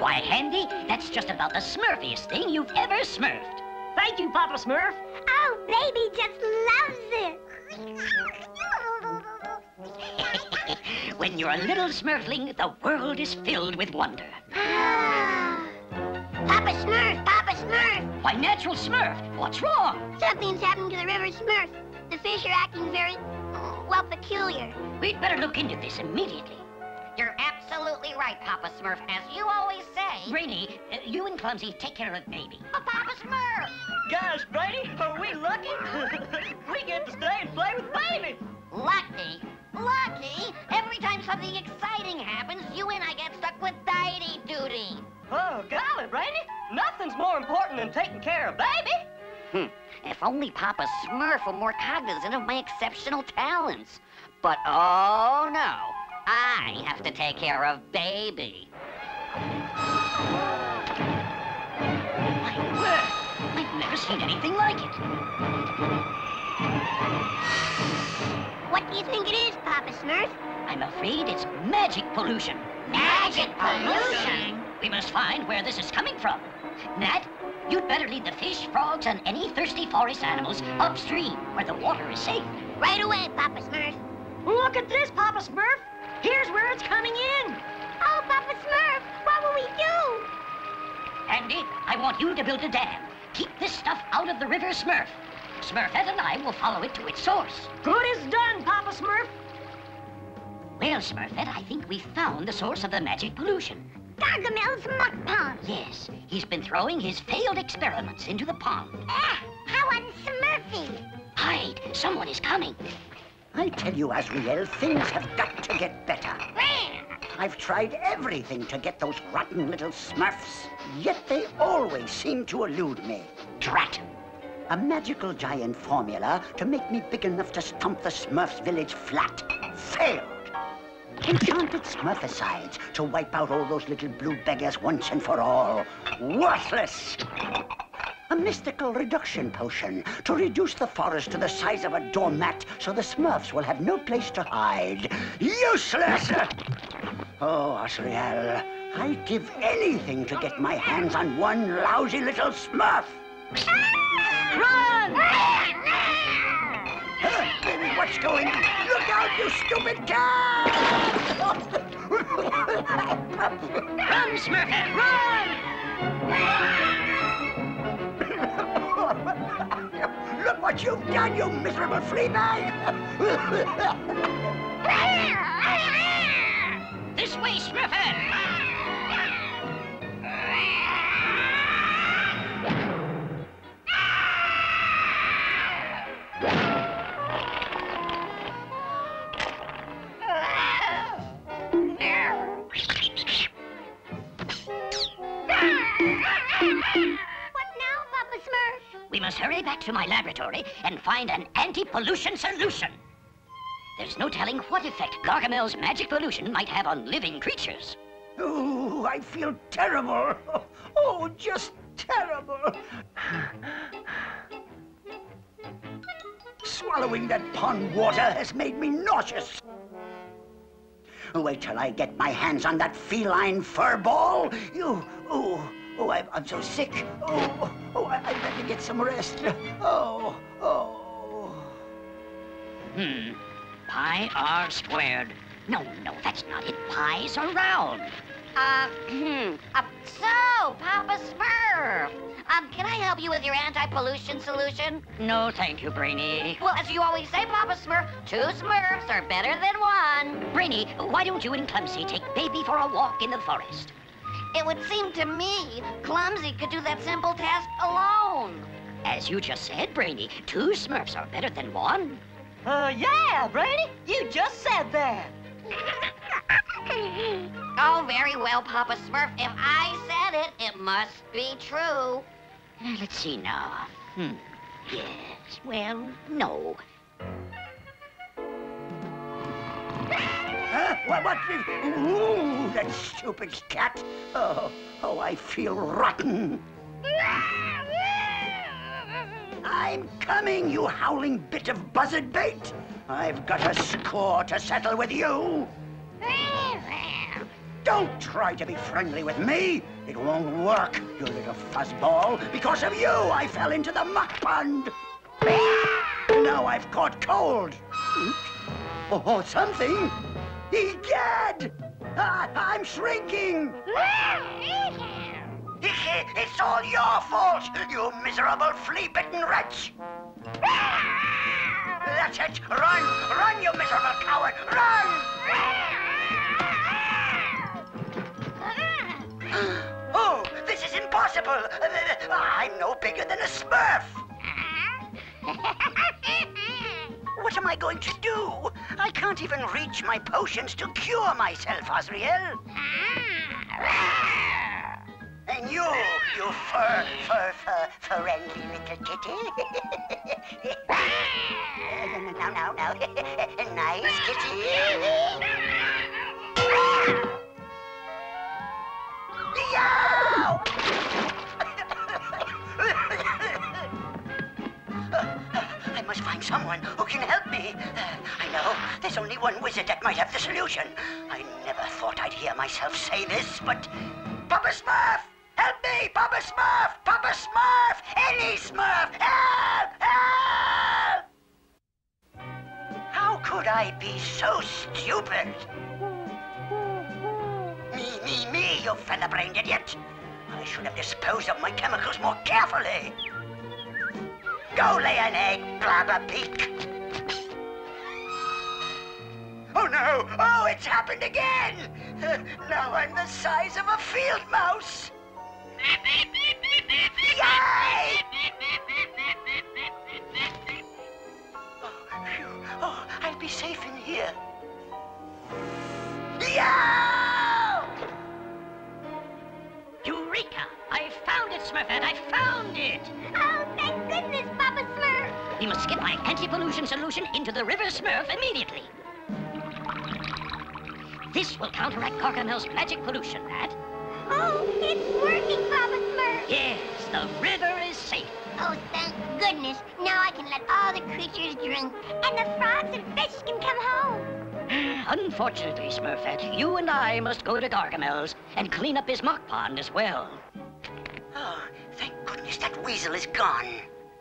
Why, Handy, that's just about the smurfiest thing you've ever smurfed. Thank you, Papa Smurf. Oh, baby just loves it. when you're a little smurfling, the world is filled with wonder. Ah. Papa Smurf, Papa Smurf. Why, Natural Smurf, what's wrong? Something's happened to the river Smurf. The fish are acting very, well, peculiar. We'd better look into this immediately. You're absolutely right, Papa Smurf, as you always say. Brainy, uh, you and Clumsy take care of Baby. Oh, Papa Smurf! Gosh, Brainy, are we lucky? we get to stay and play with Baby. Lucky? Lucky? Every time something exciting happens, you and I get stuck with diety duty. Oh, golly, Brainy. Nothing's more important than taking care of Baby. Hmm. If only Papa Smurf were more cognizant of my exceptional talents. But oh no, I have to take care of Baby. My word, I've never seen anything like it. What do you think it is, Papa Smurf? I'm afraid it's magic pollution. Magic pollution? We must find where this is coming from. Nat, you'd better lead the fish, frogs, and any thirsty forest animals upstream where the water is safe. Right away, Papa Smurf. Look at this, Papa Smurf. Here's where it's coming in. Oh, Papa Smurf, what will we do? Handy, I want you to build a dam. Keep this stuff out of the river Smurf. Smurfette and I will follow it to its source. Good as done, Papa Smurf. Well, Smurfette, I think we found the source of the magic pollution. Gargamel's muck pond. Yes, he's been throwing his failed experiments into the pond. Ah, how unsmurfy. Hide, someone is coming. I tell you, Azrael, things have got to get better. I've tried everything to get those rotten little smurfs, yet they always seem to elude me. Drat! A magical giant formula to make me big enough to stomp the Smurfs village flat. Failed. Enchanted Smurficides to wipe out all those little blue beggars once and for all. Worthless! A mystical reduction potion to reduce the forest to the size of a doormat so the Smurfs will have no place to hide. Useless! Oh, Azrael, I'd give anything to get my hands on one lousy little Smurf. Run! Huh? What's going on? Look out, you stupid cat! Run, Smurfette, run! What you've done, you miserable flea bag! this way, Smurfette! Must hurry back to my laboratory and find an anti-pollution solution. There's no telling what effect Gargamel's magic pollution might have on living creatures. Oh, I feel terrible. Oh, just terrible. Swallowing that pond water has made me nauseous. Wait till I get my hands on that feline fur ball. You, oh, oh, I'm, I'm so sick. Oh, oh, I, I better get some rest. Oh, oh. Hmm. Pi r squared. No, no, that's not it. Pi's are round. Uh, hmm. Uh, so, Papa Smurf, um, can I help you with your anti-pollution solution? No, thank you, Brainy. Well, as you always say, Papa Smurf, two Smurfs are better than one. Brainy, why don't you and Clumsy take Baby for a walk in the forest? It would seem to me Clumsy could do that simple task alone. As you just said, Brainy, two Smurfs are better than one. Uh, yeah, Brainy, you just said that. oh, very well, Papa Smurf. If I said it, it must be true. Let's see now. Hmm. Yes, well, no. Huh? What? What? Ooh, that stupid cat. Oh, oh, I feel rotten. I'm coming, you howling bit of buzzard bait. I've got a score to settle with you. Don't try to be friendly with me. It won't work, you little fuzzball. Because of you, I fell into the muck pond. Now I've caught cold. Oh, oh something. Egad! I, I'm shrinking. It's all your fault, you miserable flea-bitten wretch. That's it. Run! Run, you miserable coward! Run! Oh, this is impossible. I'm no bigger than a smurf. What am I going to do? I can't even reach my potions to cure myself, Azrael. Ah! And you, you fur, fur, fur, friendly little kitty. now, now, now. nice kitty. Yow! I must find someone who can help me. I know, there's only one wizard that might have the solution. I never thought I'd hear myself say this, but... Papa Smurf! Help me! Papa Smurf! Papa Smurf! Any Smurf! Help! Help! How could I be so stupid? Me, me, me, you feather-brained idiot! I should have disposed of my chemicals more carefully. Go lay an egg, Blabberbeak. Oh no! Oh, it's happened again! now I'm the size of a field mouse. Yay! Oh, phew. oh, I'll be safe in here. Yow! Eureka! I found it, Smurfette! I found it! Oh, skip my anti-pollution solution into the River Smurf immediately. This will counteract Gargamel's magic pollution, Nat. Oh, it's working, Papa Smurf. Yes, the river is safe. Oh, thank goodness. Now I can let all the creatures drink, and the frogs and fish can come home. Unfortunately, Smurfette, you and I must go to Gargamel's and clean up his mock pond as well. Oh, thank goodness that weasel is gone.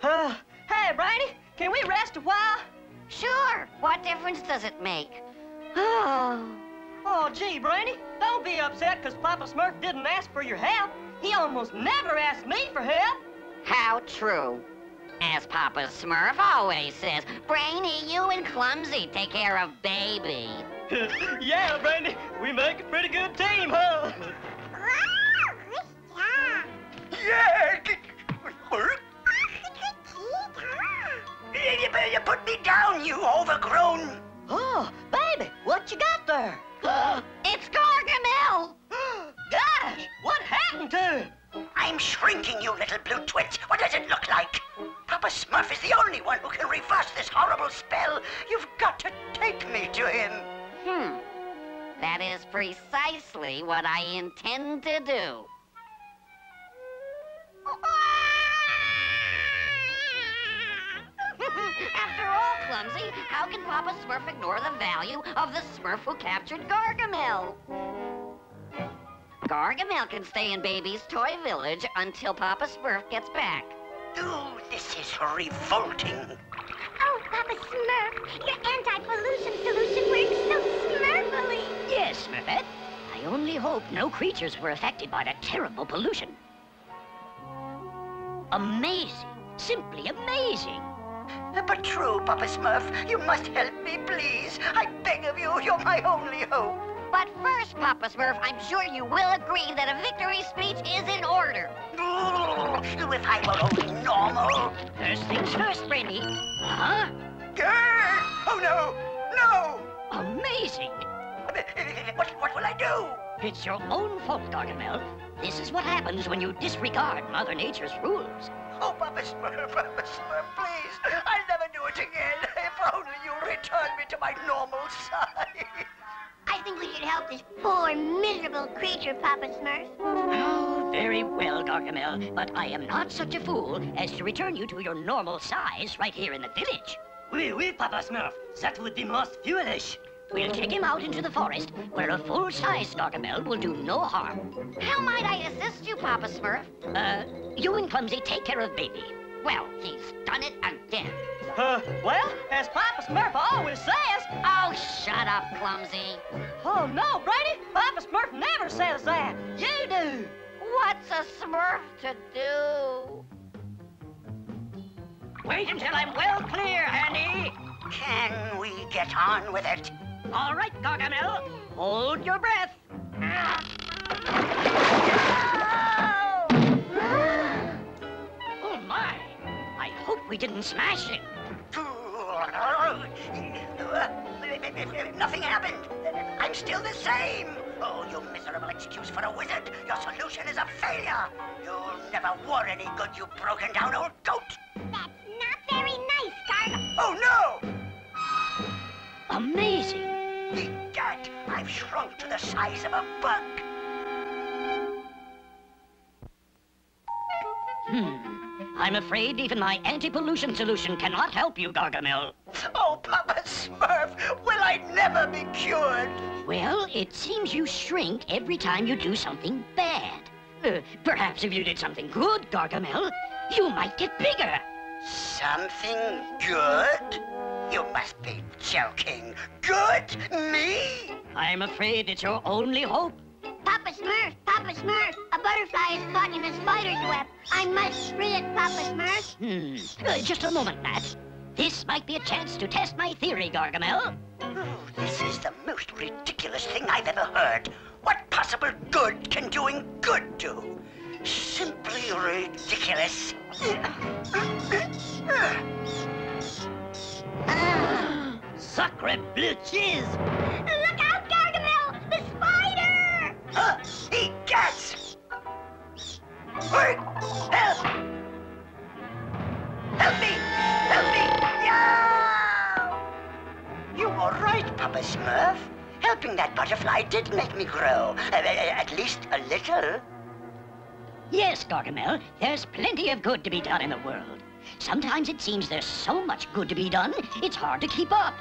Uh, hey, Brainy, can we rest a while? Sure, what difference does it make? Oh, Oh, gee, Brainy, don't be upset because Papa Smurf didn't ask for your help. He almost never asked me for help. how true. As Papa Smurf always says, Brainy, you and Clumsy take care of Baby. yeah, Brainy, we make a pretty good team, huh? Oh, yeah! You, you put me down, you overgrown... Oh, baby, what you got there? It's Gargamel! Gosh, what happened to him? I'm shrinking, you little blue twit. What does it look like? Papa Smurf is the only one who can reverse this horrible spell. You've got to take me to him. Hmm. That is precisely what I intend to do. After all, Clumsy, how can Papa Smurf ignore the value of the Smurf who captured Gargamel? Gargamel can stay in Baby's toy village until Papa Smurf gets back. Ooh, this is revolting. Oh, Papa Smurf, your anti-pollution solution works so smurfily. Yes, Smurfette. I only hope no creatures were affected by that terrible pollution. Amazing. Simply amazing. But true, Papa Smurf, you must help me, please. I beg of you, you're my only hope. But first, Papa Smurf, I'm sure you will agree that a victory speech is in order. If I were only normal. First things first, Brainy. Huh? Oh, no! No! Amazing. What, what will I do? It's your own fault, Gargamel. This is what happens when you disregard Mother Nature's rules. Oh, Papa Smurf, Papa Smurf, please. I'll never do it again. If only you'll return me to my normal size. I think we should help this poor, miserable creature, Papa Smurf. Oh, very well, Gargamel. But I am not such a fool as to return you to your normal size right here in the village. Oui, oui, Papa Smurf. That would be most foolish. We'll take him out into the forest, where a full-size Gargamel will do no harm. How might I assist you, Papa Smurf? Uh, you and Clumsy take care of Baby. Well, he's done it again. Uh, well, as Papa Smurf always says, Oh, shut up, Clumsy. oh no, Brainy, Papa Smurf never says that. You do. What's a Smurf to do? Wait until I'm well clear, Handy. Can we get on with it? All right, Gargamel, hold your breath. Oh, my. I hope we didn't smash it. Nothing happened. I'm still the same. Oh, you miserable excuse for a wizard. Your solution is a failure. You'll never war any good, you broken down old goat. That's not very nice, Gargamel. Oh, no! Amazing. Egad, I've shrunk to the size of a bug. Hmm. I'm afraid even my anti-pollution solution cannot help you, Gargamel. Oh, Papa Smurf, will I never be cured? Well, it seems you shrink every time you do something bad. Uh, perhaps if you did something good, Gargamel, you might get bigger. Something good? You must be joking. Good? Me? I'm afraid it's your only hope. Papa Smurf, Papa Smurf, a butterfly is caught in a spider's web. I must free it, Papa Smurf. Hmm. Uh, just a moment, Nat. This might be a chance to test my theory, Gargamel. Oh, this is the most ridiculous thing I've ever heard. What possible good can doing good do? Simply ridiculous. Sacre bleu cheese! Look out, Gargamel! The spider! Uh, he gets! Wait! Help! Help me! Help me! Yeah! You were right, Papa Smurf. Helping that butterfly did make me grow. Uh, at least a little. Yes, Gargamel, there's plenty of good to be done in the world. Sometimes it seems there's so much good to be done, it's hard to keep up.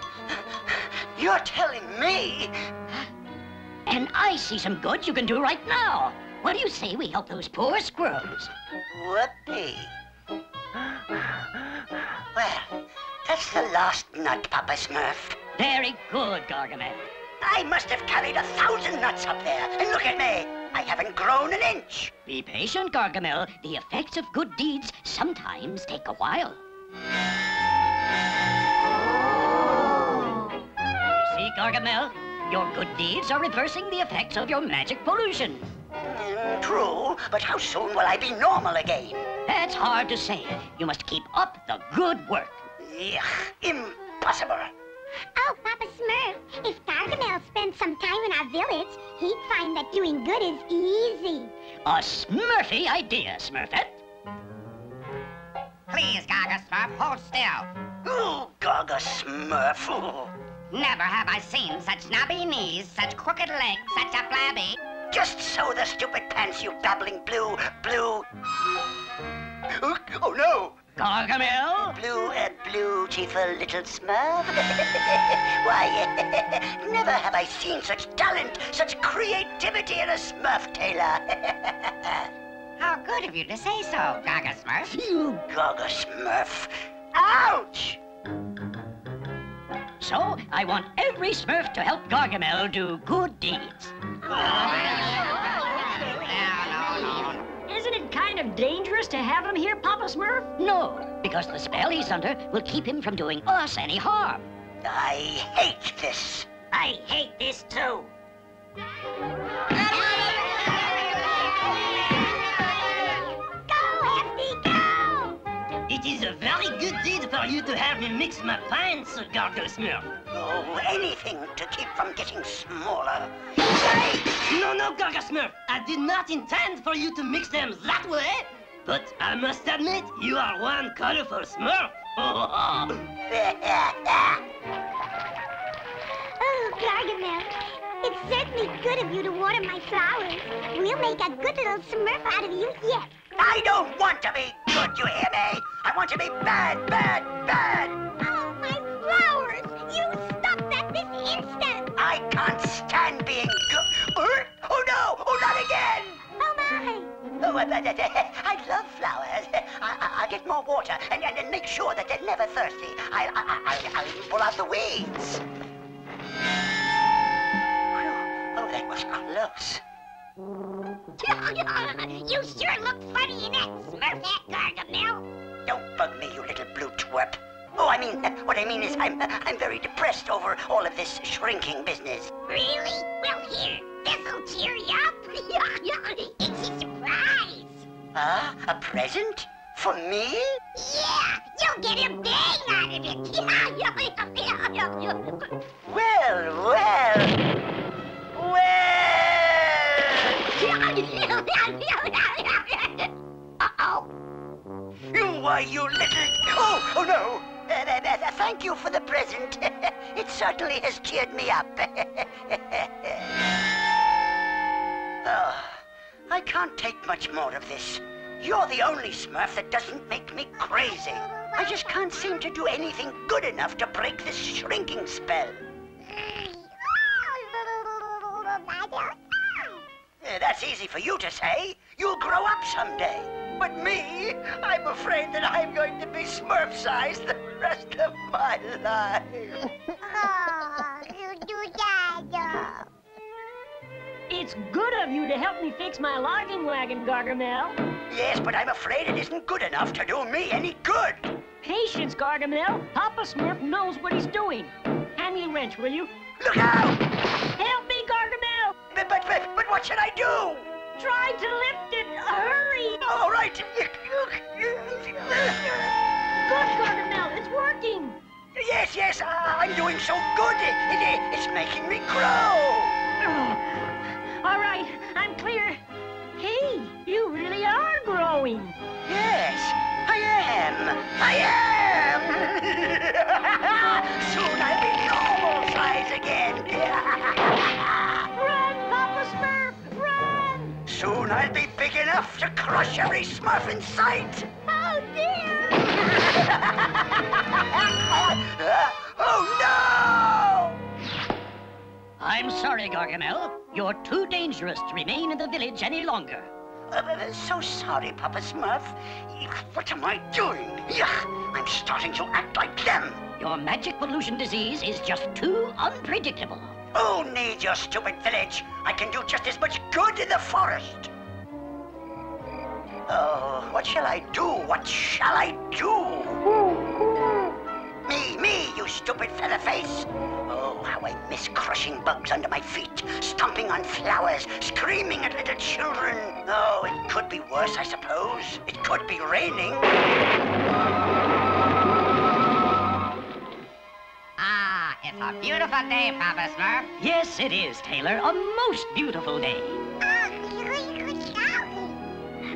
You're telling me? And I see some good you can do right now. What do you say we help those poor squirrels? Whoopee. Well, that's the last nut, Papa Smurf. Very good, Gargamel. I must have carried a thousand nuts up there. And look at me. I haven't grown an inch. Be patient, Gargamel. The effects of good deeds sometimes take a while. You see, Gargamel? Your good deeds are reversing the effects of your magic pollution. Mm, true, but how soon will I be normal again? That's hard to say. You must keep up the good work. Yuck, impossible. Oh, Papa Smurf, if Gargamel spent some time in our village, he'd find that doing good is easy. A smurfy idea, Smurfette. Please, Gaga Smurf, hold still. Ooh, Gaga Smurf. Ooh. Never have I seen such knobby knees, such crooked legs, such a flabby. Just sew the stupid pants, you babbling blue, blue. Oh, no. Gargamel? Blue, uh, blue, cheerful little Smurf. Why, never have I seen such talent, such creativity in a Smurf tailor. How good of you to say so, Gaga Smurf. you Gaga Smurf. Ouch! So, I want every Smurf to help Gargamel do good deeds. Isn't it kind of dangerous to have him here, Papa Smurf? No, because the spell he's under will keep him from doing us any harm. I hate this. I hate this too. You to have me mix my pants, Garga Smurf. Oh, anything to keep from getting smaller. No, no, Garga Smurf. I did not intend for you to mix them that way. But I must admit, you are one colorful Smurf. Oh, Gargamel, it's certainly good of you to water my flowers. We'll make a good little Smurf out of you yet. I don't want to be good, you hear me? I want to be bad, bad, bad! Oh, my flowers! You stop that this instant! I can't stand being good. Uh, oh, no! Oh, not again! Oh, my! Oh, I love flowers. I, will get more water and, and, make sure that they're never thirsty. I'll I'll I, will pull out the weeds. Whew. Oh, that was close you sure look funny in that Smurf hat, Gargamel. Don't bug me, you little blue twerp. Oh, I mean, what I mean is I'm, I'm very depressed over all of this shrinking business. Really? Well, here, this'll cheer you up. it's a surprise. Ah, uh, a present? For me? Yeah, you'll get a bang out of it. well, well. Well. Uh-oh. You, why, you little... Oh, oh, no. Uh, uh, uh, thank you for the present. it certainly has cheered me up. oh, I can't take much more of this. You're the only Smurf that doesn't make me crazy. I just can't seem to do anything good enough to break this shrinking spell. Uh, that's easy for you to say. You'll grow up someday. But me, I'm afraid that I'm going to be Smurf-sized the rest of my life. oh, you do that. It's good of you to help me fix my logging wagon, Gargamel. Yes, but I'm afraid it isn't good enough to do me any good. Patience, Gargamel. Papa Smurf knows what he's doing. Hand me a wrench, will you? Look out! Help me, what should I do? Try to lift it. Hurry! All right. Good, Gargamel. It's working. Yes, yes. I'm doing so good. It, it, it's making me grow. Oh. All right. I'm clear. Hey, you really are growing. Yes, I am. I am. Soon I'll be big enough to crush every Smurf in sight. Oh, dear! oh, no! I'm sorry, Gargamel. You're too dangerous to remain in the village any longer. Uh, uh so sorry, Papa Smurf. What am I doing? Yuck! I'm starting to act like them. Your magic pollution disease is just too unpredictable. Who needs your stupid village? I can do just as much good in the forest. Oh, what shall I do? What shall I do? me, me, you stupid feather face. Oh, how I miss crushing bugs under my feet, stomping on flowers, screaming at little children. Oh, it could be worse, I suppose. It could be raining. Ah, It's a beautiful day, Papa Smurf. Yes, it is, Tailor. A most beautiful day.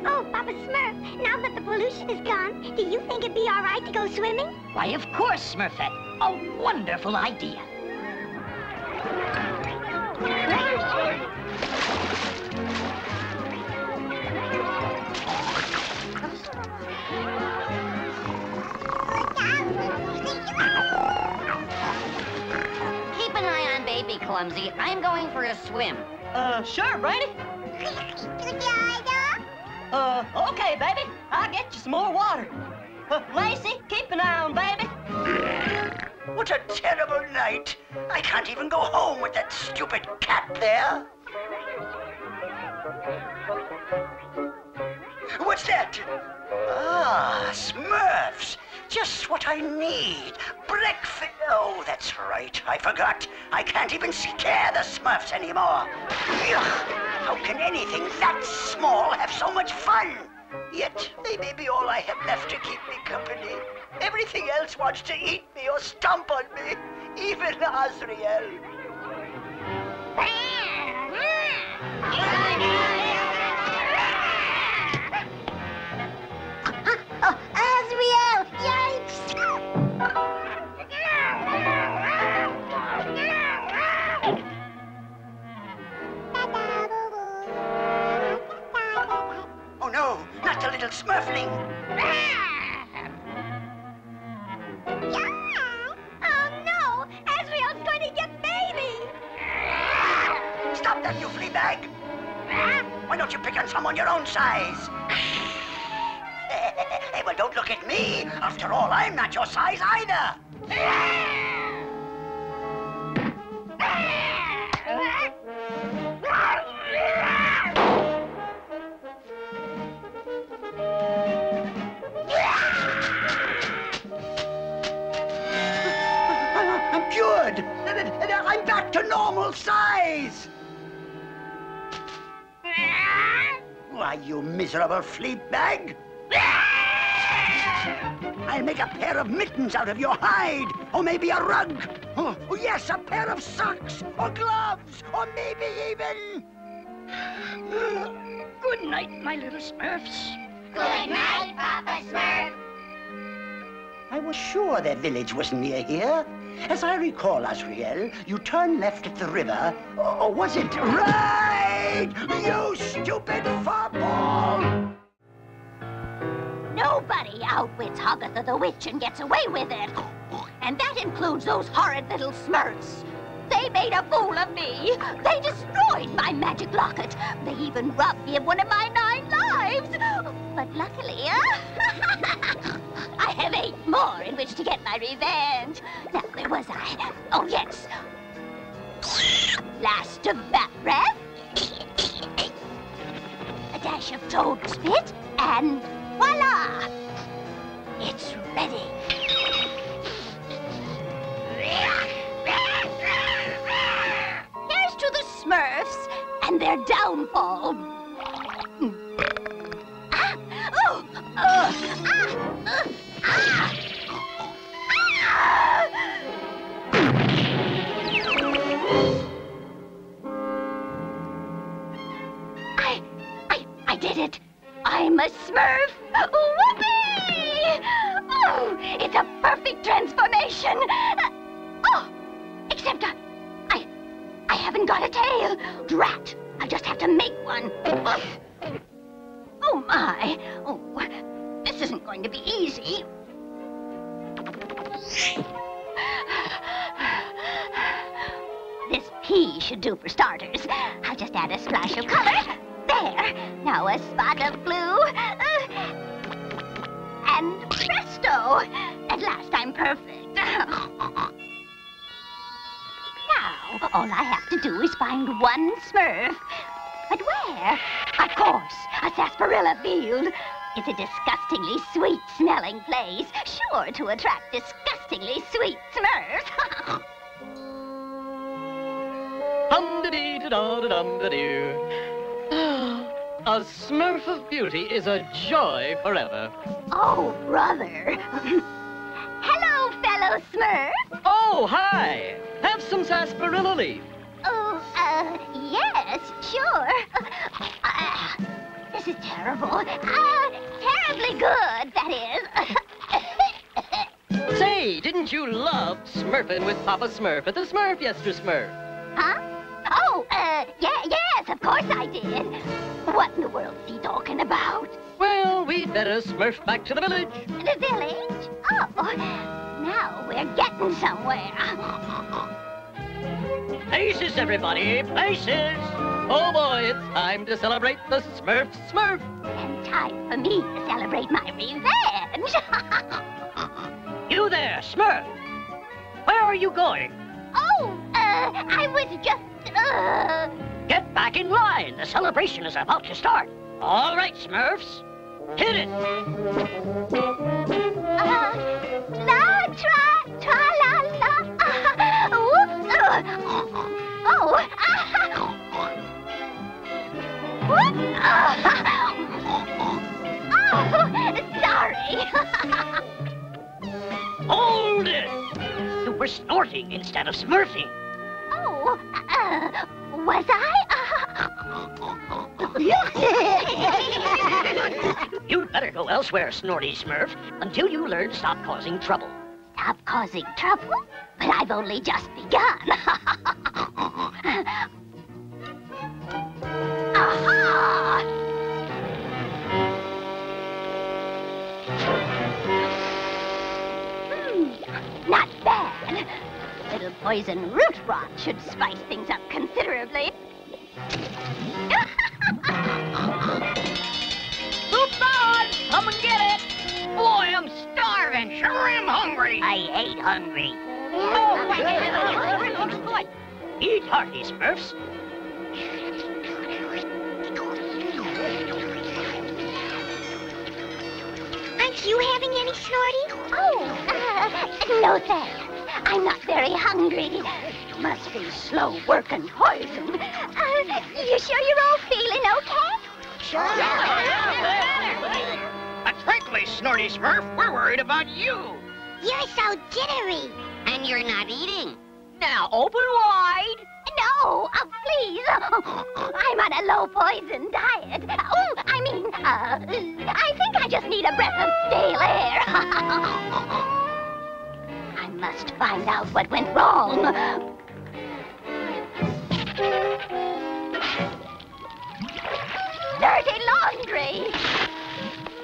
Oh, Papa Smurf, now that the pollution is gone, do you think it'd be all right to go swimming? Why, of course, Smurfette. A wonderful idea. Keep an eye on Baby Clumsy. I'm going for a swim. Uh, sure, Brainy. Uh, okay, baby. I'll get you some more water. Uh, Lazy, keep an eye on baby. What a terrible night. I can't even go home with that stupid cat there. What's that? Ah, Smurfs. Just what I need. Breakfast. Oh, that's right. I forgot. I can't even scare the Smurfs anymore. How can anything that small have so much fun? Yet they may be all I have left to keep me company. Everything else wants to eat me or stomp on me. Even Azrael. Smurfling. Oh, no! Azrael's going to get baby! Stop that, you flea bag! Why don't you pick on someone your own size? hey, well, don't look at me. After all, I'm not your size either. To normal size. Why, you miserable flea bag! I'll make a pair of mittens out of your hide, or maybe a rug. Oh, yes, a pair of socks, or gloves, or maybe even... Good night, my little Smurfs. Good night, Papa Smurf. I was sure their village was near here. As I recall, Azrael, you turn left at the river, or was it right? You stupid furball! Nobody outwits Hogatha the Witch and gets away with it. And that includes those horrid little Smurfs. They made a fool of me. They destroyed my magic locket. They even robbed me of one of my nine lives. But luckily, uh, I have eight more in which to get my revenge. Now, where was I? Oh, yes. Last of bat breath. A dash of toad spit. And voila! It's ready. Here's to the Smurfs and their downfall. Ah! Oh! Uh, ah! Uh, I, I, I did it. I'm a Smurf. Whoopee! Oh, it's a perfect transformation. Uh, oh, except I, I, I haven't got a tail. Drat! I just have to make one. Oh my! Oh, this isn't going to be easy. This pea should do for starters. I'll just add a splash of color. There. Now a spot of blue. Uh, and presto! At last I'm perfect. now, all I have to do is find one Smurf. But where? Of course, a sarsaparilla field. It's a disgustingly sweet-smelling place, sure to attract disgustingly sweet Smurfs. Hum dee da da da dum da doo. A smurf of beauty is a joy forever. oh, brother. Hello, fellow Smurf. Oh, hi! Have some sarsaparilla leaf. Oh, uh, yes, sure. Uh, this is terrible. Uh, good, that is. Say, didn't you love smurfing with Papa Smurf at the Smurf Yester Smurf? huh? Oh, uh, yeah, yes, of course I did. What in the world is he talking about? Well, we'd better smurf back to the village. The village? Oh, boy. now we're getting somewhere. Places, everybody, places! Oh boy, it's time to celebrate the Smurf Smurf! And time for me to celebrate my revenge. You there, Smurf. Where are you going? oh, uh, I was just, uh, Get back in line. The celebration is about to start. All right, Smurfs. Hit it. uh, la, tra, tra, la, la, uh, whoops, uh, oh, whoops, oh, sorry. Hold it. You were snorting instead of smurfing. oh, uh, was I? You'd better go elsewhere, Snorty Smurf, until you learn to stop causing trouble. Stop causing trouble? But I've only just begun. Aha! Hmm, not bad. A little poison root rot should spice things up considerably. Soup's on! Come and get it! Boy, I'm starving. Sure am hungry. I ain't hungry. Oh, wait, wait, wait. Eat hearty, Smurfs. You having any, Snorty? Oh, uh, no thanks. I'm not very hungry. You Must be slow working poison. Uh, you sure you're all feeling okay? Sure. But frankly, Snorty Smurf, we're worried about you. You're so jittery. And you're not eating. Now, open wide. No, uh, please. I'm on a low poison diet. Oh, I mean, uh, I think I just need a breath of stale air. I must find out what went wrong. Dirty laundry.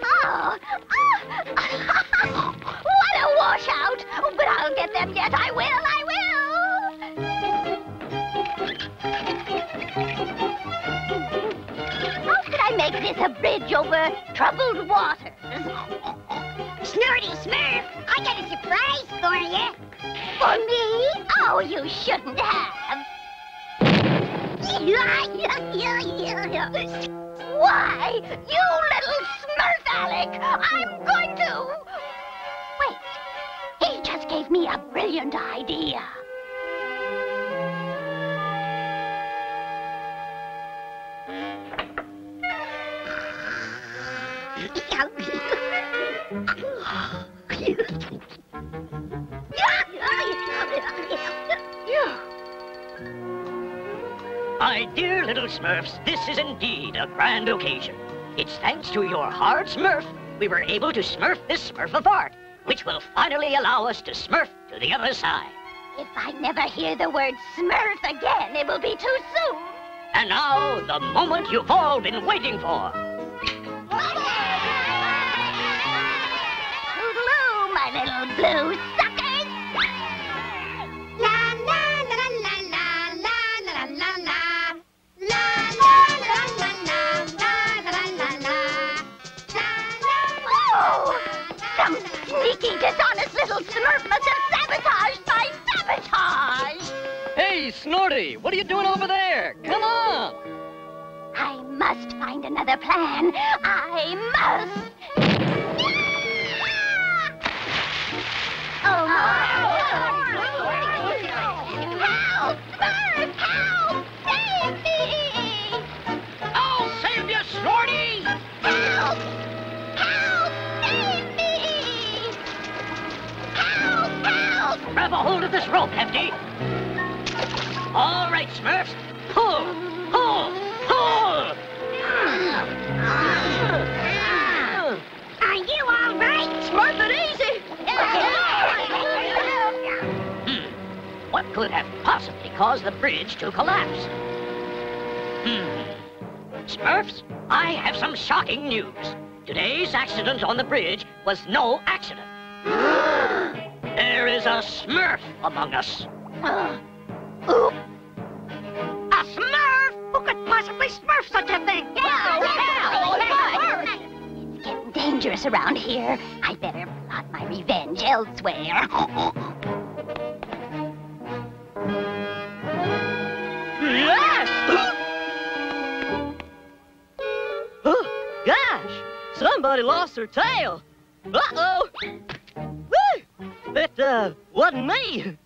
Oh, oh. what a washout! But I'll get them yet. I will. I will. How could I make this a bridge over troubled waters? Snorty Smurf, I got a surprise for you. For me? Oh, you shouldn't have. Why, you little smurf, Alec! I'm going to... Wait, he just gave me a brilliant idea. My dear little Smurfs, this is indeed a grand occasion. It's thanks to your hard Smurf we were able to smurf this Smurf apart, which will finally allow us to smurf to the other side. If I never hear the word smurf again, it will be too soon. And now, the moment you've all been waiting for. little blue suckers! La la la la la la la la la la la la la la la la la Oh! Some sneaky, dishonest little smurf must have sabotaged my sabotage! Hey, Snorty, what are you doing over there? Come on! I must find another plan. I must. Oh, Help! Smurf! Help! Save me! I'll save you, Snorty! Help! Help! Save me! Help! Help! Grab a hold of this rope, Hefty. All right, Smurfs. Pull! Pull! Pull! Are you all right? Smurf it easy. Could have possibly caused the bridge to collapse? Hmm. Smurfs, I have some shocking news. Today's accident on the bridge was no accident. there is a Smurf among us. A Smurf? Who could possibly Smurf such a thing? It's getting dangerous around here. I better plot my revenge elsewhere. Oh, gosh, somebody lost their tail. Uh-oh. Woo! It, uh, wasn't me.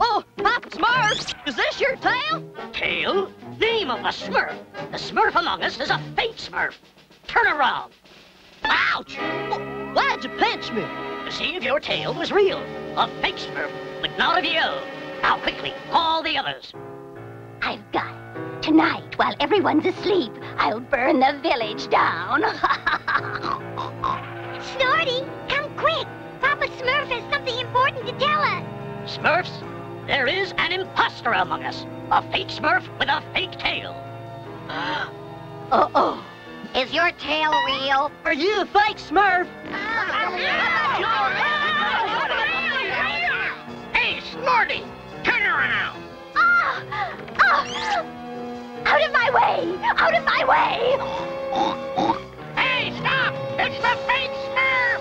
Oh, Papa Smurf, is this your tail? Tail? Name of a Smurf. The Smurf among us is a fake Smurf. Turn around. Ouch! Why'd you pinch me? To see if your tail was real. A fake Smurf but not of yelled. Now, quickly, call the others. I've got it. Tonight, while everyone's asleep, I'll burn the village down. Snorty, come quick. Papa Smurf has something important to tell us. Smurfs, there is an imposter among us. A fake Smurf with a fake tail. Uh-oh. Is your tail real? Are you a fake Smurf? Oh, hey, Snorty! Ah! Ah! Out of my way! Out of my way! hey, stop! It's the fake Smurf!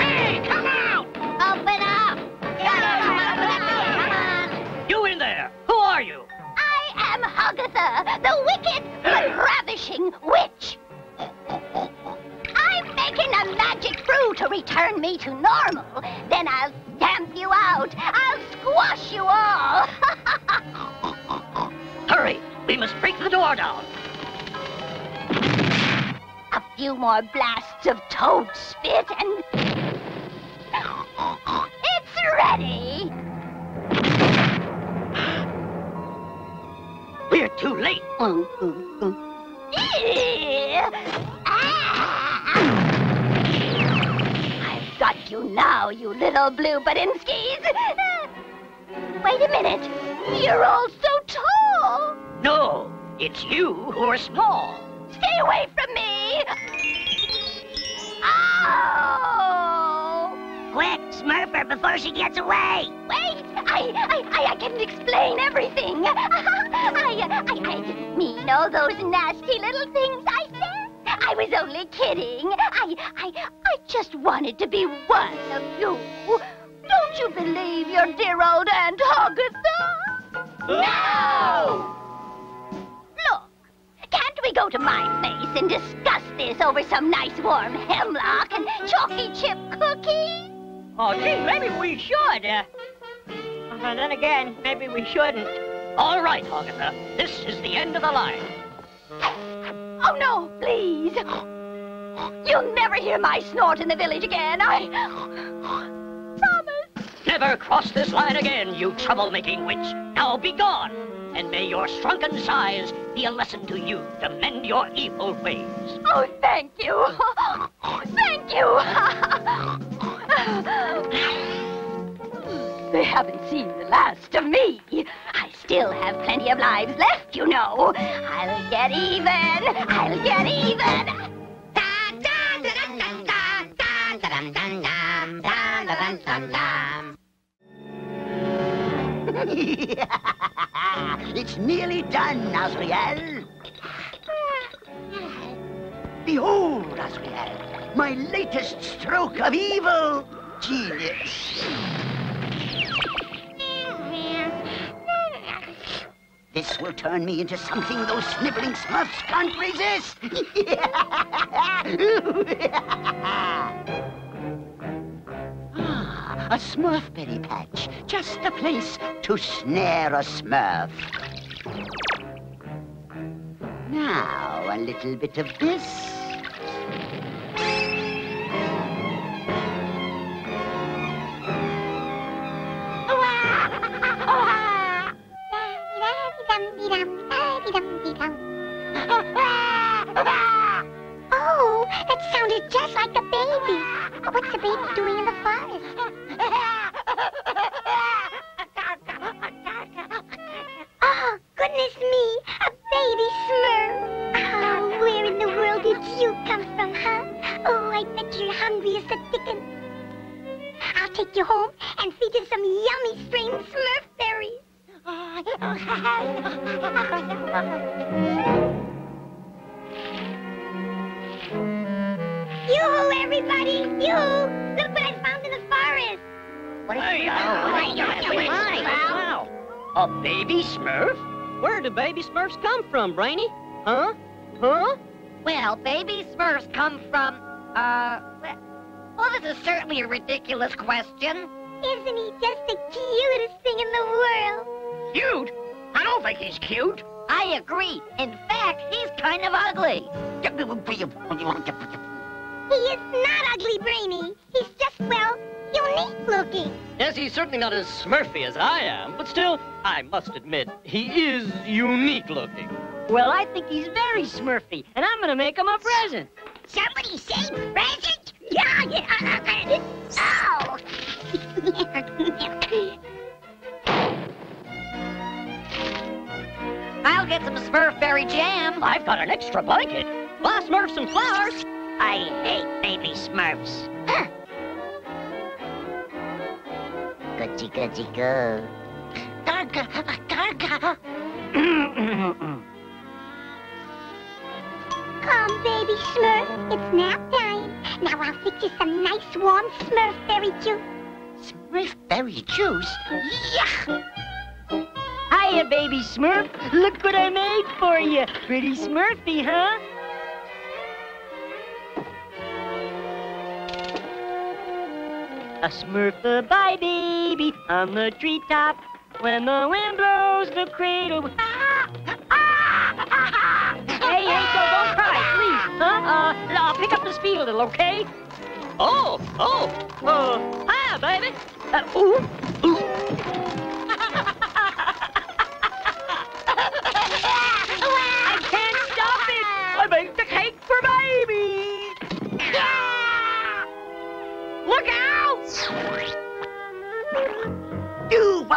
hey, come out! Open up! Come on! You in there! Who are you? I am Hogatha, the wicked but ravishing witch! A magic brew to return me to normal. Then I'll stamp you out. I'll squash you all. Hurry, we must break the door down. a few more blasts of toad spit and... It's ready! We're too late. I've ah! Got you now, you little blue Badinskis. Wait a minute. You're all so tall. No, it's you who are small. Stay away from me. Oh! Quick, smurf her before she gets away. Wait! I, I, I, I can explain everything. I, I, I didn't mean all those nasty little things I was only kidding. I, I, I just wanted to be one of you. Don't you believe your dear old Aunt Agatha? No! Look, can't we go to my place and discuss this over some nice warm hemlock and chalky chip cookies? Oh, gee, maybe we should. Uh, uh, then again, maybe we shouldn't. All right, Agatha. This is the end of the line. Oh, no, please. You'll never hear my snort in the village again. I promise. Never cross this line again, you troublemaking witch. Now be gone. And may your shrunken size be a lesson to you to mend your evil ways. Oh, thank you. Thank you. They haven't seen the last of me. I still have plenty of lives left, you know. I'll get even. I'll get even. it's nearly done, Azrael. Behold, Azrael, my latest stroke of evil genius. This will turn me into something those sniveling smurfs can't resist. ah, a smurfberry patch. Just the place to snare a smurf. Now, a little bit of this. Oh, that sounded just like a baby. What's the baby doing in the forest? Where do baby Smurfs come from, Brainy? Huh? Huh? Well, baby Smurfs come from, uh, well, well, this is certainly a ridiculous question. Isn't he just the cutest thing in the world? Cute? I don't think he's cute. I agree. In fact, he's kind of ugly. He is not ugly, Brainy. He's just, well, unique looking. Yes, he's certainly not as smurfy as I am, but still, I must admit, he is unique looking. Well, I think he's very Smurfy, and I'm gonna make him a present. Somebody say present? Yeah, yeah. Uh, uh, uh, oh! I'll get some Smurfberry jam. I've got an extra blanket. Buy Smurf some flowers. I hate baby smurfs. Goodsy, goodsy, goo. Garga, garga. Uh, Come, baby Smurf. It's nap time. Now I'll fix you some nice warm Smurfberry juice. Smurfberry juice? Yuck! Hiya, baby Smurf. Look what I made for you. Pretty Smurfy, huh? A Smurf by baby on the treetop. When the wind blows the cradle. hey, hey, so don't cry, please. Huh? Uh, I'll pick up the speed a little, okay? Oh, oh, uh, hiya, baby. Uh, ooh.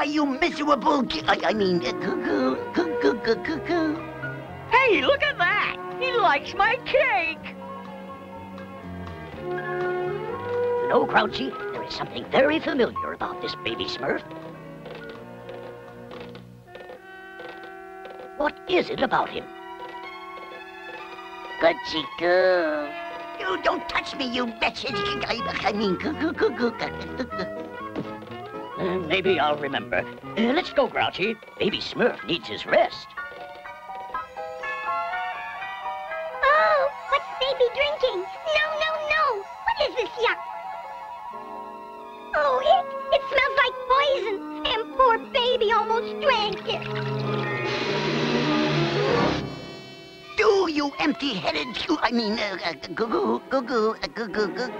Why, you miserable... g- I, I mean, uh, cuckoo, cuckoo, cuckoo, cuckoo. Hey, look at that! He likes my cake! No, Grouchy, there is something very familiar about this baby Smurf. What is it about him? Gutchy goo. You don't touch me, you wretched... I, I mean, cuckoo, cuckoo, cuckoo, cuckoo. Uh, maybe I'll remember. Uh, let's go, Grouchy. Baby Smurf needs his rest. Oh, what's baby drinking? No, no, no. What is this yuck? Oh, it, it smells like poison. And poor baby almost drank it. Do you empty-headed... You, I mean, uh, uh, cuckoo, cuckoo, uh, cuckoo, cuckoo.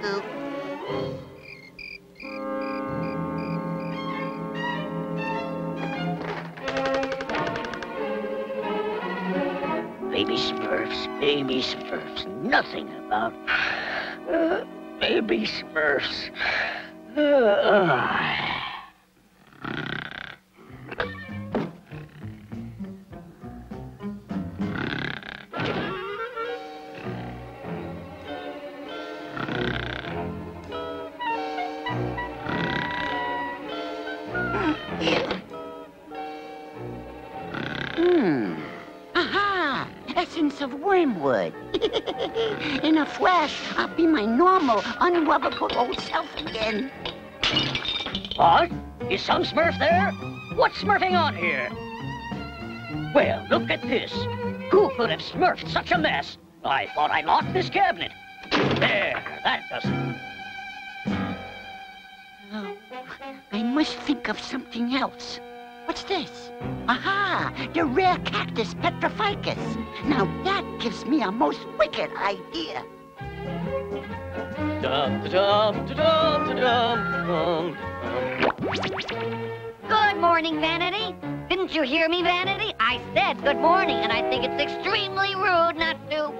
About uh, baby Smurfs. Essence of wormwood. In a flash, I'll be my normal, unlovable old self again. what? Is some Smurf there? What's Smurfing on here? Well, look at this. Who could have Smurfed such a mess? I thought I locked this cabinet. There, that does it. Oh, I must think of something else. What's this? Aha! The rare cactus petrificus. Now that gives me a most wicked idea. Dum dum dum dum dum. Good morning, Vanity. Didn't you hear me, Vanity? I said good morning, and I think it's extremely rude not to.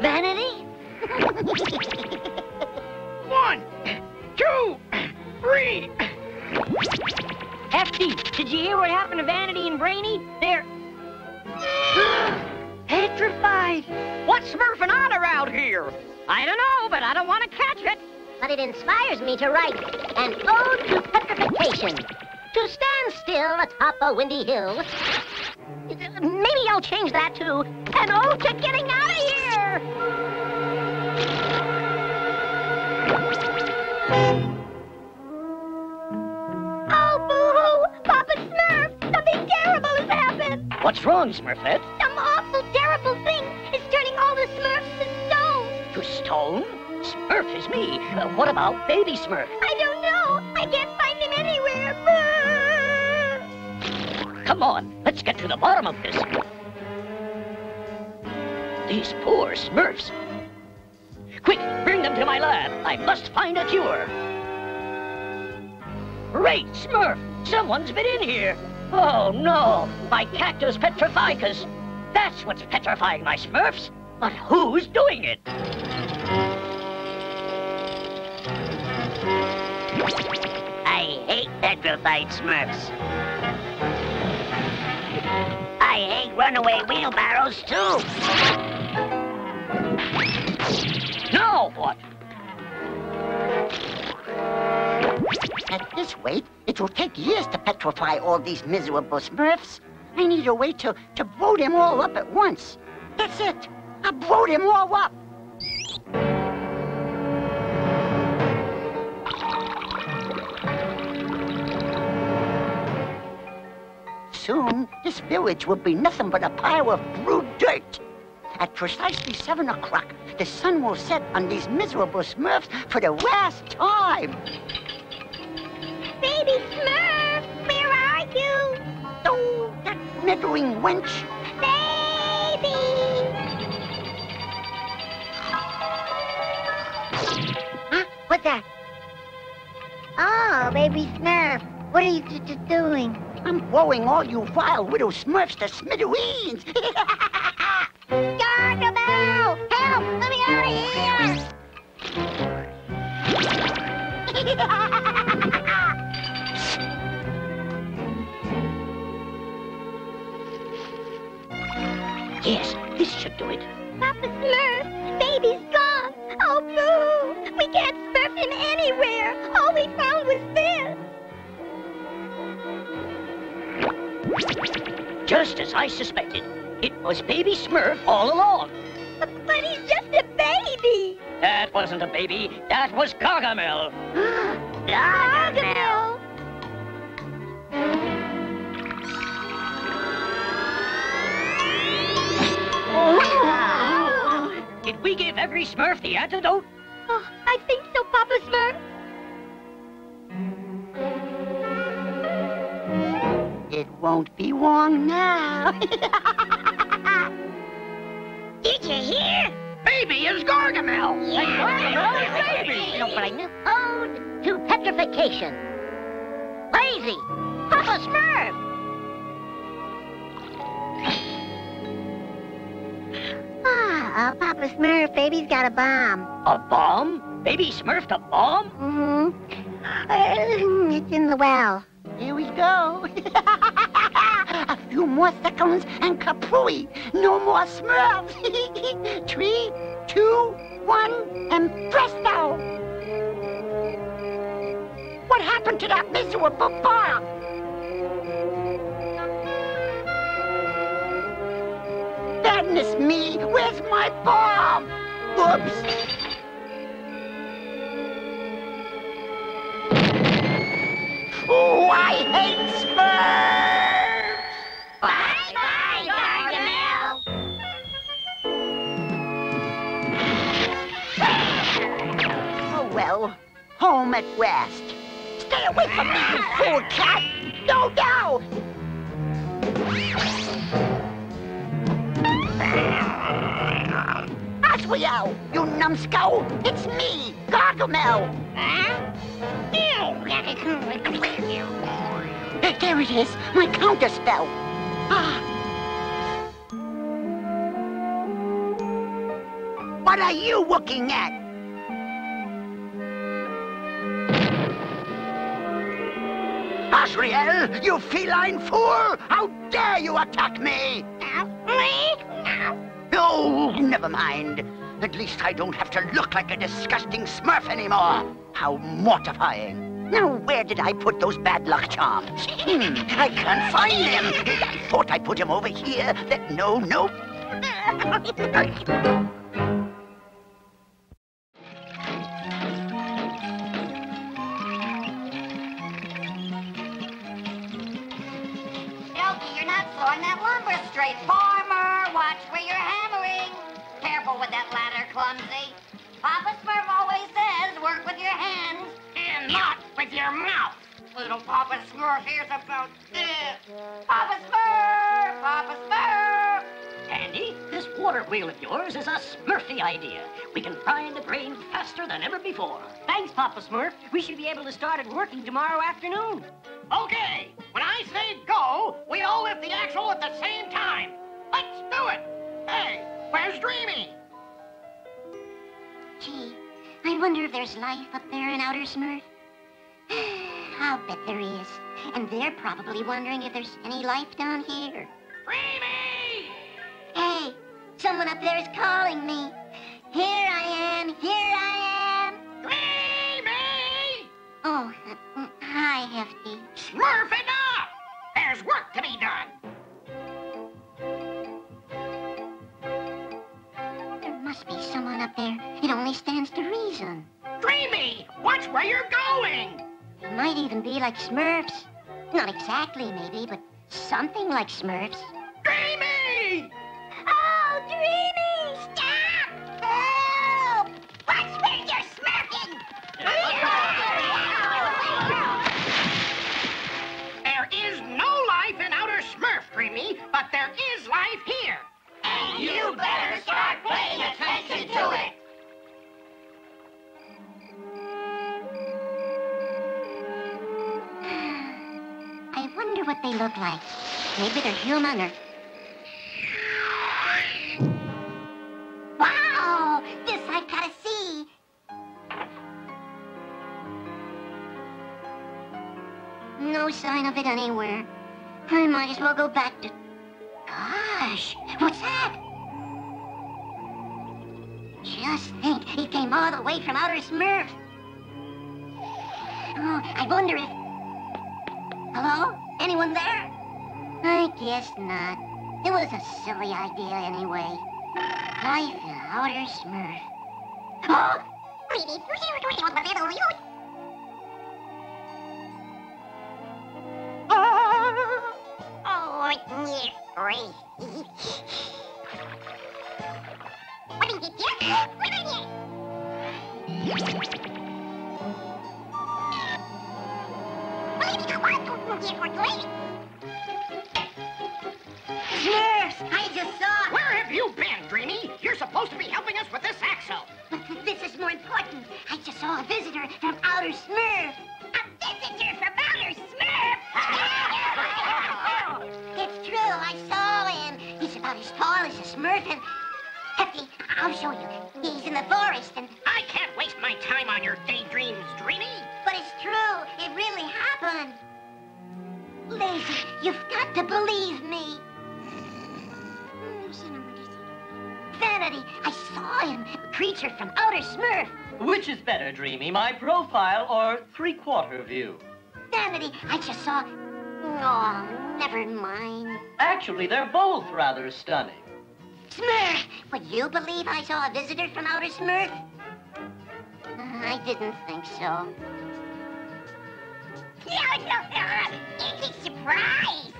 Vanity? One, two, three. Hefty, did you hear what happened to Vanity and Brainy? They're... petrified. What's smurfing on around here? I don't know, but I don't want to catch it. But it inspires me to write an ode to petrification. To stand still atop a windy hill. Maybe I'll change that to an ode to getting out of here. Oh! Papa Smurf! Something terrible has happened! What's wrong, Smurfette? Some awful, terrible thing is turning all the Smurfs to stone! To stone? Smurf is me. Uh, what about baby Smurf? I don't know! I can't find him anywhere! Come on, let's get to the bottom of this. These poor Smurfs. Quick, bring them to my lab. I must find a cure. Great Smurf! Someone's been in here. Oh no, my cactus petrificus. That's what's petrifying my Smurfs. But who's doing it? I hate petrified Smurfs. I hate runaway wheelbarrows, too. At this rate, it will take years to petrify all these miserable Smurfs. I need a way to, to blow them all up at once. That's it. I'll blow them all up. soon, this village will be nothing but a pile of brewed dirt. At precisely seven o'clock, the sun will set on these miserable Smurfs for the last time. Baby Smurf, where are you? Oh, that meddling wench. Baby! Huh? What's that? Oh, baby Smurf. What are you doing? I'm blowing all you vile widow Smurfs to smithereens. Gargamel! Help! Let me out of here! Yes, this should do it. Papa Smurf, baby's gone. Oh, boo! We can't smurf him anywhere. All we found was this. Just as I suspected. It was baby Smurf all along. But, but he's just a baby. That wasn't a baby. That was Gargamel. Gargamel! Did we give every Smurf the antidote? Oh, I think so, Papa Smurf. it won't be long now. Did you hear? Baby is Gargamel. baby. No, but I knew. Ode to petrification. Lazy. Papa Smurf. Baby's got a bomb. A bomb? Baby Smurfed a bomb? Mm-hmm. It's in the well. Here we go. a few more seconds and kaprooey. No more Smurfs. Three, two, one, and presto. What happened to that miserable bomb? Goodness me, where's my bomb? Oops. Oh, I hate Smurfs! Bye, bye, Gargamel. Oh, well, home at last. Stay away from me, you fool cat! No, no! Azrael, you numbskull! It's me, Gargamel! Huh? There it is, my counter spell. Ah. What are you looking at? Azrael, you feline fool! How dare you attack me? No, never mind. At least I don't have to look like a disgusting smurf anymore. How mortifying. Now, where did I put those bad luck charms? Hmm, I can't find them. I thought I put them over here. No, no. clumsy. Papa Smurf always says work with your hands and not with your mouth. Little Papa Smurf hears about this. Papa Smurf! Papa Smurf! Handy, this water wheel of yours is a Smurfy idea. We can grind the grain faster than ever before. Thanks, Papa Smurf. We should be able to start it working tomorrow afternoon. Okay, when I say go, we all lift the axle at the same time. Let's do it. Hey, where's Dreamy? Gee, I wonder if there's life up there in Outer Smurf. I'll bet there is. And they're probably wondering if there's any life down here. Dreamy! Hey, someone up there is calling me. Here I am, here I am. Dreamy! Oh, uh, mm, hi, Hefty. Smurf enough! There's work to be done. There must be someone up there. It only stands to reason. Dreamy, watch where you're going. They might even be like Smurfs. Not exactly, maybe, but something like Smurfs. Dreamy! Oh, Dreamy! Stop! Help! What's with your smurfing? There is no life in outer Smurf, Dreamy, but there is life here. And you better start paying attention to it. What they look like. Maybe they're human or... Wow! This I've gotta see. No sign of it anywhere. I might as well go back to... Gosh, what's that? Just think, it came all the way from outer Smurf. Oh, I wonder if... Hello? Anyone there? I guess not. It was a silly idea anyway. Life in outer Smurf. Oh! Oh, oh yeah, from outer Dreamy, my profile or three-quarter view? Vanity, I just saw... Oh, never mind. Actually, they're both rather stunning. Smurf! Would you believe I saw a visitor from outer Smurf? I didn't think so. No, no, no! It's a surprise!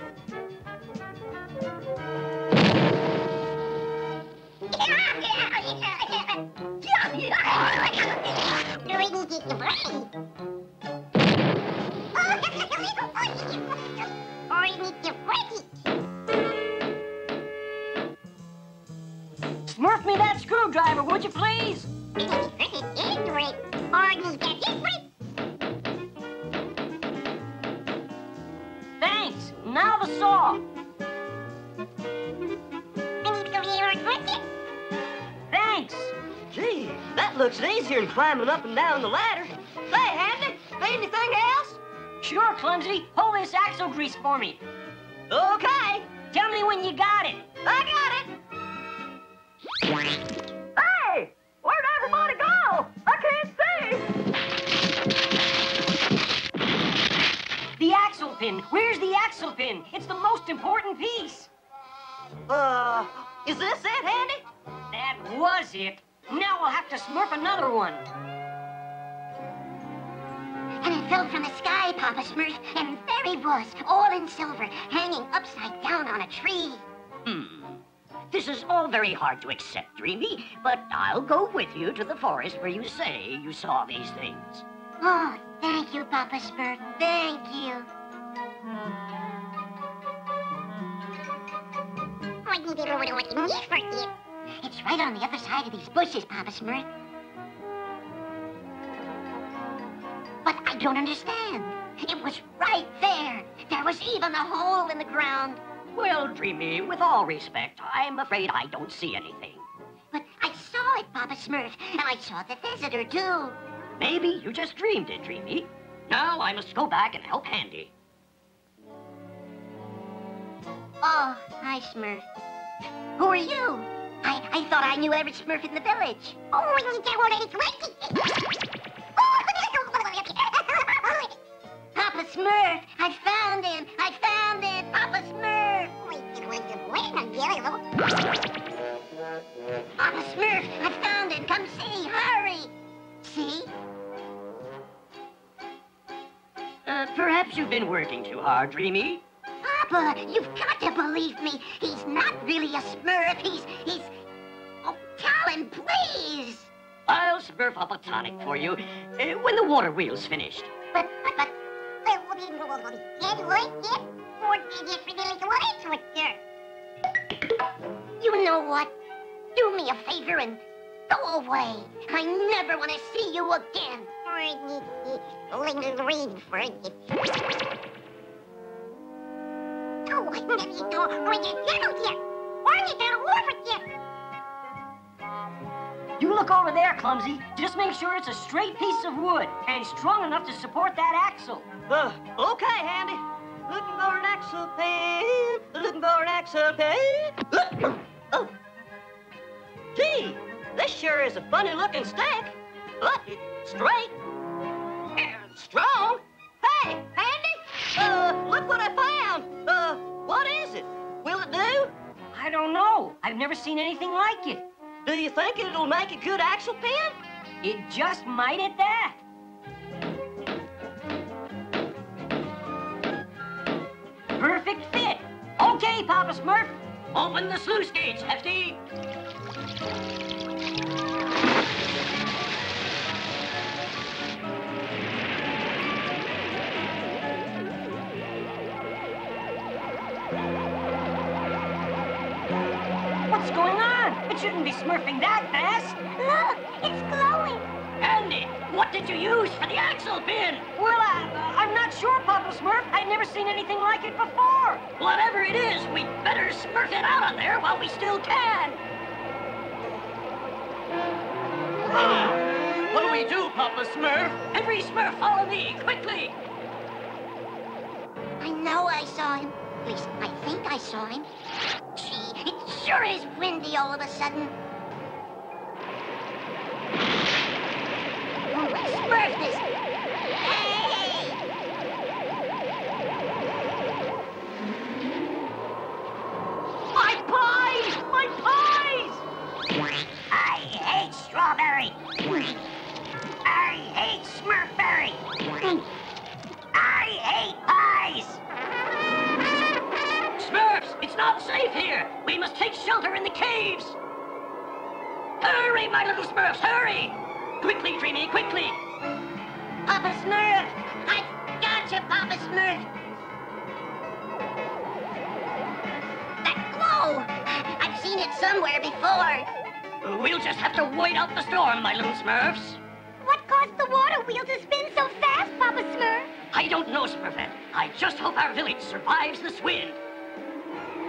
Smurf me that screwdriver, would you please? looks easier climbing up and down the ladder. Say, Handy, anything else? Sure, Clumsy. Hold this axle grease for me. Okay. Tell me when you got it. I got it. Hey! Where'd everybody go? I can't see. The axle pin. Where's the axle pin? It's the most important piece. Uh, is this it, Handy? That was it. Now we'll have to smurf another one. And it fell from the sky, Papa Smurf, and there he was, all in silver, hanging upside down on a tree. Hmm. This is all very hard to accept, Dreamy, but I'll go with you to the forest where you say you saw these things. Oh, thank you, Papa Smurf. Thank you. It's right on the other side of these bushes, Papa Smurf. But I don't understand. It was right there. There was even a hole in the ground. Well, Dreamy, with all respect, I'm afraid I don't see anything. But I saw it, Papa Smurf, and I saw the visitor, too. Maybe you just dreamed it, Dreamy. Now I must go back and help Handy. Oh, hi, Smurf. Who are you? I, I thought I knew every Smurf in the village. Oh, Papa Smurf, I found him. I found him. Papa Smurf. Papa Smurf, I found him. Come see. Hurry. See? Uh, perhaps you've been working too hard, Dreamy. Papa, you've got to believe me. He's not really a Smurf. He's, he's... Oh, him, please. I'll smurf up a tonic for you uh, when the water wheel's finished. But, but, but... What do you want? What do I want? What do You know what? Do me a favor and go away. I never want to see you again. You look over there, Clumsy. Just make sure it's a straight piece of wood and strong enough to support that axle. Uh, okay, Handy. Looking for an axle pan. Looking for an axle pan. Oh. Gee, this sure is a funny looking stick. But it's straight. And strong. Hey, Handy! Uh, look what I found. Uh, what is it? Will it do? I don't know. I've never seen anything like it. Do you think it'll make a good axle pin? It just might at that. Perfect fit. Okay, Papa Smurf. Open the sluice gates, Hefty. It shouldn't be smurfing that fast. Look, it's glowing. Handy, what did you use for the axle pin? Well, I, uh, I'm not sure, Papa Smurf. I've never seen anything like it before. Whatever it is, we'd better smurf it out of there while we still can. Ah, what do we do, Papa Smurf? Every Smurf, follow me, quickly. I know I saw him. At least I think I saw him. Sure is windy all of a sudden. Oh, this. Caves. Hurry, my little Smurfs, hurry! Quickly, Dreamy, quickly! Papa Smurf. I gotcha, Papa Smurf. That glow. I've seen it somewhere before. We'll just have to wait out the storm, my little Smurfs. What caused the water wheel to spin so fast, Papa Smurf? I don't know, Smurfette. I just hope our village survives this wind.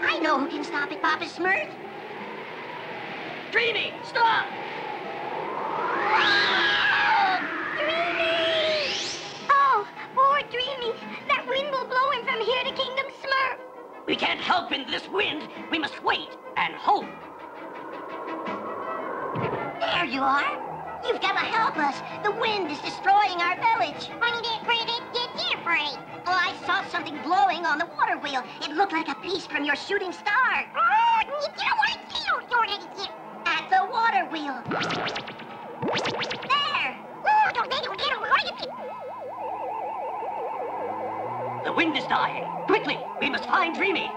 I know who can stop it, Papa Smurf. Dreamy, stop! Dreamy! Oh, poor Dreamy. That wind will blow him from here to Kingdom Smurf. We can't help in this wind. We must wait and hope. There you are. You've got to help us. The wind is destroying our village. Oh, I saw something glowing on the water wheel. It looked like a piece from your shooting star. At the water wheel. There. Oh, the wind is dying. Quickly, we must find Dreamy.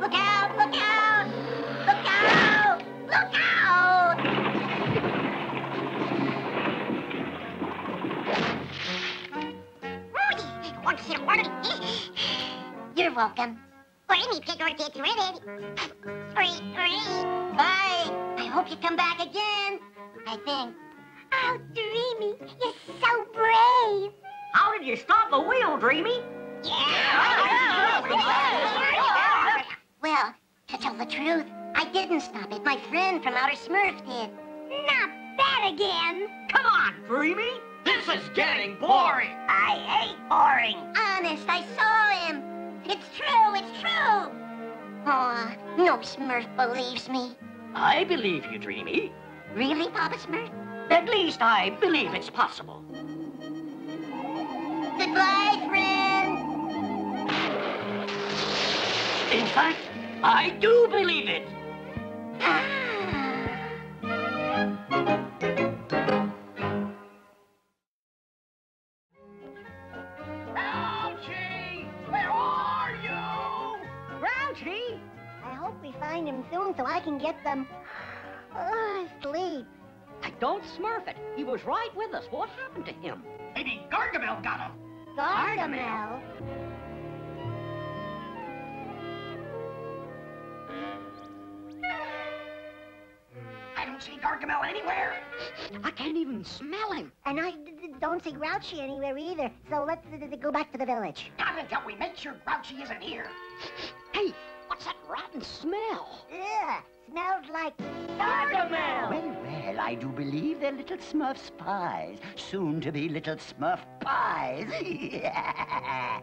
Look out! Look out! Welcome. Bye. I hope you come back again. I think. Oh, Dreamy, you're so brave. How did you stop the wheel, Dreamy? Yeah. Well, to tell the truth, I didn't stop it. My friend from Outer Smurf did. Not that again. Come on, Dreamy. This is getting boring. I hate boring. Honest, I saw him. It's true, it's true. Aw, no Smurf believes me. I believe you, Dreamy. Really, Papa Smurf? At least I believe it's possible. Goodbye, friend. In fact, I do believe it. Ah. Can get some uh, sleep. I don't smurf it. He was right with us. What happened to him? Maybe Gargamel got him. Gargamel. I don't see Gargamel anywhere. I can't even smell him. And I d- d- don't see Grouchy anywhere either. So let's d- d- go back to the village. Not until we make sure Grouchy isn't here. Hey, what's that rotten smell? Ugh, smells like Gargamel! Well, well, I do believe they're little Smurf spies, soon to be little Smurf pies.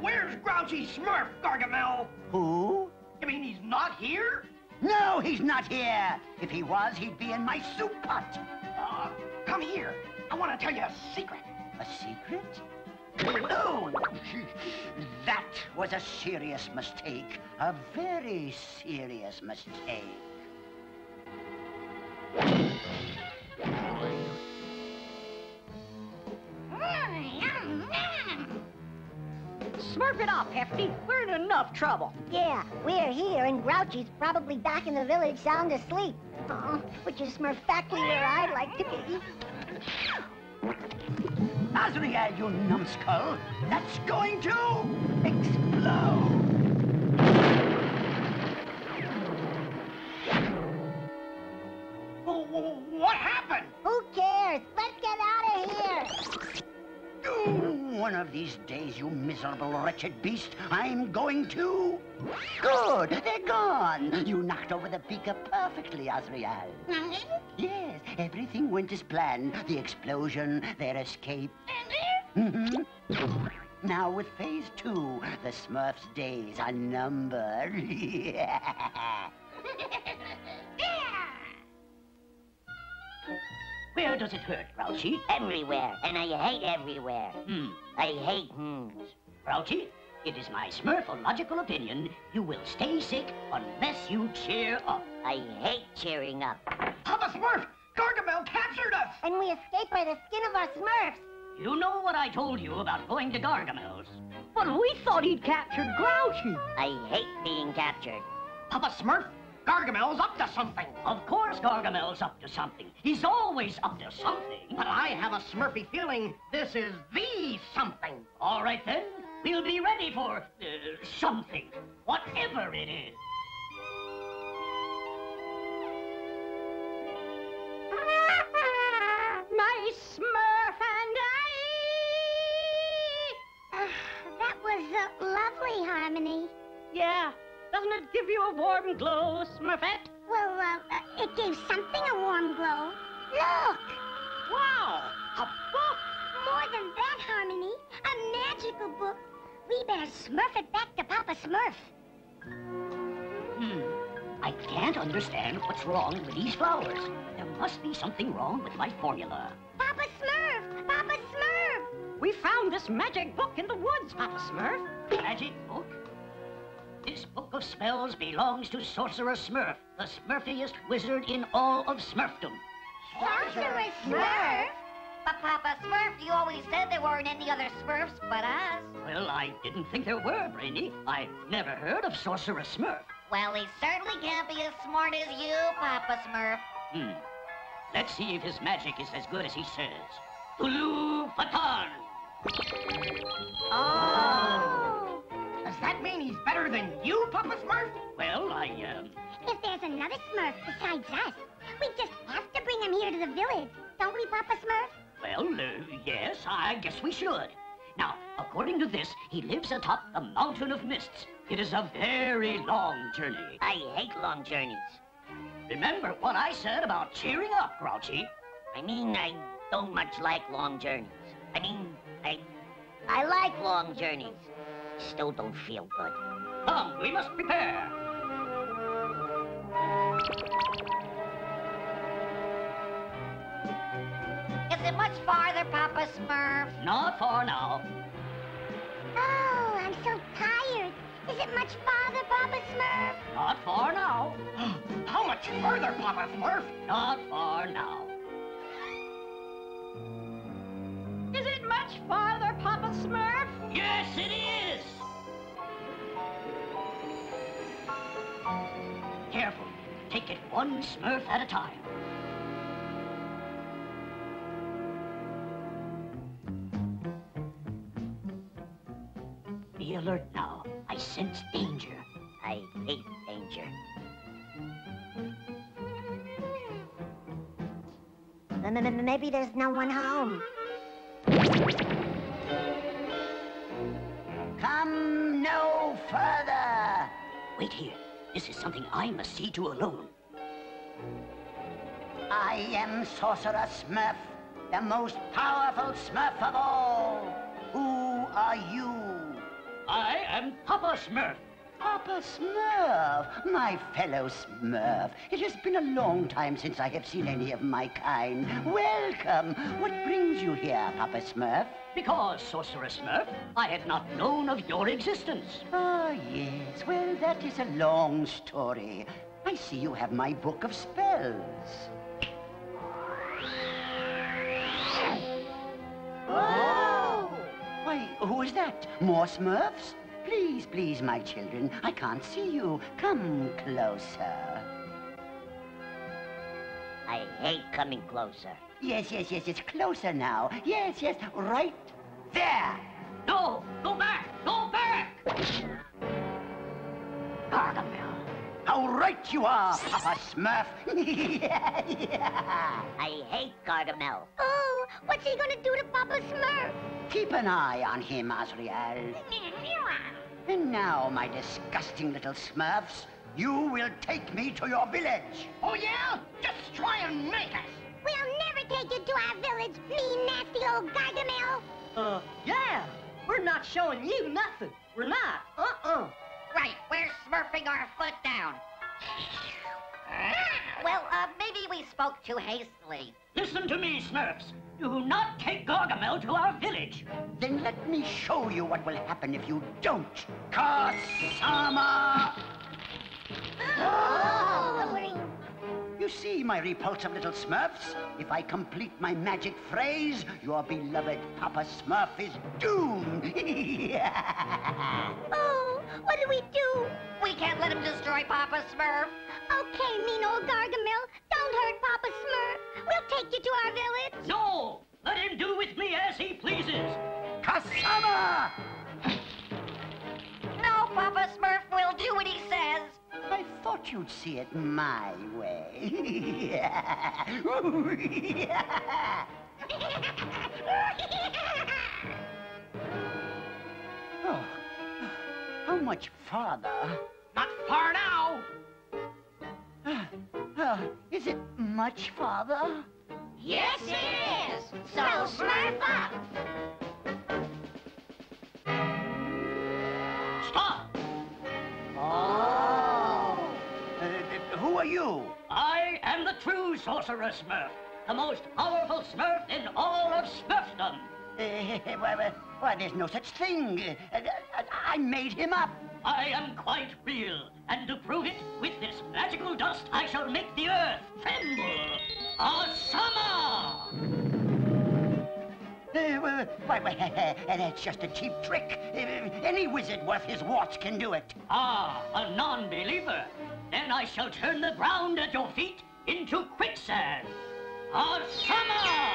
Where's Grouchy Smurf, Gargamel? Who? You mean he's not here? No, he's not here. If he was, he'd be in my soup pot. Uh, come here. I want to tell you a secret. A secret? Oh, that was a serious mistake. A very serious mistake. Smurf it off, Hefty. We're in enough trouble. Yeah, we're here, and Grouchy's probably back in the village sound asleep. Oh, which is Smurfactly where I'd like to be. Azrael, you numbskull! That's going to explode! What happened? Who cares? Let's get out one of these days, you miserable, wretched beast, I'm going to... Good, they're gone. You knocked over the beaker perfectly, Azrael. Yes, everything went as planned. The explosion, their escape. Mhm. Now with phase two, the Smurfs' days are numbered. Where does it hurt, Grouchy? Everywhere, and I hate everywhere. Hmm. I hate hmms. Grouchy, it is my smurfological opinion you will stay sick unless you cheer up. I hate cheering up. Papa Smurf, Gargamel captured us. And we escaped by the skin of our Smurfs. You know what I told you about going to Gargamel's. But we thought he'd captured Grouchy. I hate being captured. Papa Smurf, Gargamel's up to something. Of course Gargamel's up to something. He's always up to something. But I have a Smurfy feeling this is the something. All right then, we'll be ready for uh, something, whatever it is. My Smurf and I. that was a lovely harmony. Yeah, doesn't it give you a warm glow, Smurfette? Well, uh, uh, it gave something a warm glow. Look! Wow, a book. More than that, Harmony. A magical book. We better smurf it back to Papa Smurf. Hmm. I can't understand what's wrong with these flowers. There must be something wrong with my formula. Papa Smurf! Papa Smurf! We found this magic book in the woods, Papa Smurf. Magic book? This book of spells belongs to Sorcerer Smurf, the smurfiest wizard in all of Smurfdom. Sorcerer Smurf? But Papa Smurf, you always said there weren't any other Smurfs but us. Well, I didn't think there were, Brainy. I've never heard of Sorcerer Smurf. Well, he certainly can't be as smart as you, Papa Smurf. Hmm. Let's see if his magic is as good as he says. Ulu Fatan! Oh! Does that mean he's better than you, Papa Smurf? Well, I, um, If there's another Smurf besides us, we just have to bring him here to the village. Don't we, Papa Smurf? well, uh, yes, I guess we should. Now, according to this, he lives atop the Mountain of Mists. It is a very long journey. I hate long journeys. Remember what I said about cheering up, Grouchy. I mean, I don't much like long journeys. I mean, I, I like long journeys. Still don't feel good. Come, we must prepare. Is it much farther, Papa Smurf? Not far now. Oh, I'm so tired. Is it much farther, Papa Smurf? Not far now. How much further, Papa Smurf? Not far now. Is it much farther, Papa Smurf? Yes, it is. Take it one Smurf at a time. Be alert now. I sense danger. I hate danger. Maybe there's no one home. Something I must see to alone. I am Sorcerer Smurf, the most powerful Smurf of all. Who are you? I am Papa Smurf. Papa Smurf, my fellow Smurf. It has been a long time since I have seen any of my kind. Welcome. What brings you here, Papa Smurf? Because, Sorcerer Smurf, I had not known of your existence. Ah, yes. Well, that is a long story. I see you have my book of spells. Oh! Why, who is that? More Smurfs? Please, please, my children. I can't see you. Come closer. I hate coming closer. Yes, yes, yes, it's closer now. Yes, yes, right there. No! Go back! Go back! Gargamel. How right you are, Papa Smurf. yeah, yeah. I hate Gargamel. Oh, what's he gonna do to Papa Smurf? Keep an eye on him, Azrael. And now, my disgusting little Smurfs, you will take me to your village. Oh, yeah? Just try and make us. We'll never take you to our village, mean nasty old Gargamel. Uh, yeah. We're not showing you nothing. We're not. Uh-uh. Right, we're smurfing our foot down. Well, uh, maybe we spoke too hastily. Listen to me, Smurfs. Do not take Gargamel to our village. Then let me show you what will happen if you don't. Kasama! You see, my repulsive little Smurfs? If I complete my magic phrase, your beloved Papa Smurf is doomed. Oh, what do we do? We can't let him destroy Papa Smurf. Okay, mean old Gargamel, don't hurt Papa Smurf. We'll take you to our village. No! Let him do with me as he pleases. Kasama! No, Papa Smurf will do what he says. I thought you'd see it my way. oh, how much farther? Not far now. Uh, is it much farther? Yes, it is. So Smurf up. You? I am the true Sorcerer Smurf, the most powerful Smurf in all of Smurfdom. Uh, why, why, why, there's no such thing. Uh, I made him up. I am quite real, and to prove it, with this magical dust, I shall make the earth tremble. Asama! Uh, why, why, why, that's just a cheap trick. Uh, any wizard worth his watch can do it. Ah, a non-believer. Then I shall turn the ground at your feet into quicksand. Asama!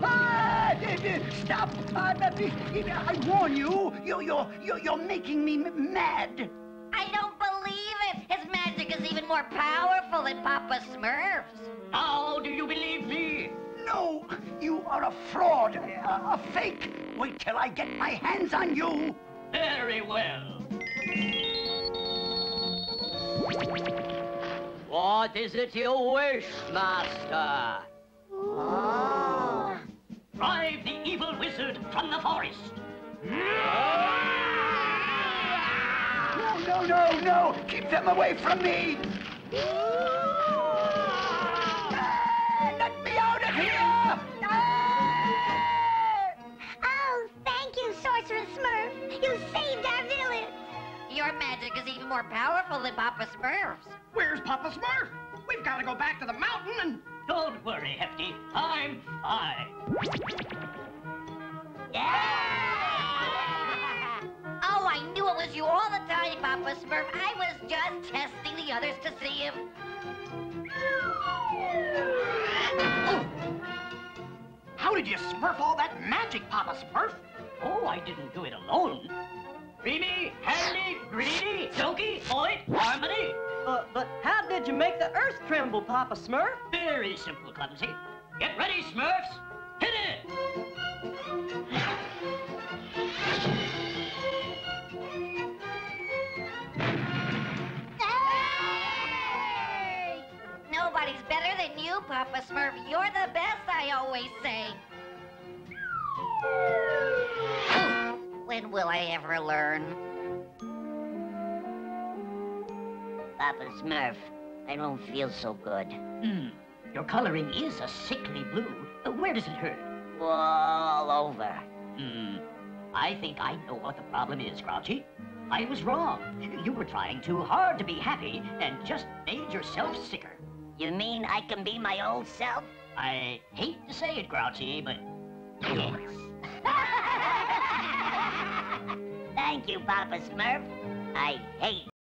Ah, uh, uh, stop! Uh, I warn you, you, you're, you're, you're making me mad. I don't believe it. His magic is even more powerful than Papa Smurf's. Now do you believe me? No, you are a fraud, a, a fake. Wait till I get my hands on you. Very well. What is it you wish, Master? Ah. Drive the evil wizard from the forest. No, no, no, no! Keep them away from me! Magic is even more powerful than Papa Smurf's. Where's Papa Smurf? We've got to go back to the mountain and... Don't worry, Hefty. I'm fine. Yeah! Oh, I knew it was you all the time. sorry, Papa Smurf. I was just testing the others to see if... How did you smurf all that magic, Papa Smurf? Oh, I didn't do it alone. Dreamy, handy, greedy, silky, point, harmony. Uh, but how did you make the earth tremble, Papa Smurf? Very simple, Clumsy. Get ready, Smurfs. Hit it! Nobody's better than you, Papa Smurf. You're the best, I always say. When will I ever learn? Papa Smurf, I don't feel so good. Hmm. Your coloring is a sickly blue. Uh, Where does it hurt? All over. Hmm. I think I know what the problem is, Grouchy. I was wrong. You were trying too hard to be happy and just made yourself sicker. You mean I can be my old self? I hate to say it, Grouchy, but yes. Thank you, Papa Smurf. I hate